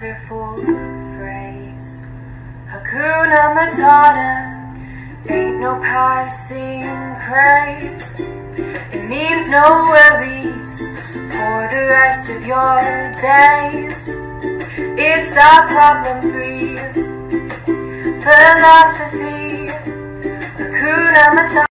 wonderful phrase. Hakuna Matata ain't no passing praise It means no worries for the rest of your days. It's a problem-free philosophy. Hakuna Matata.